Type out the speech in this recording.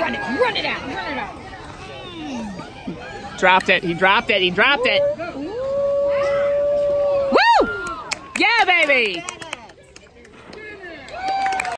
Run it, run it out, run it out. Hmm. Dropped it. He dropped it. He dropped it. Woo! Yeah, baby.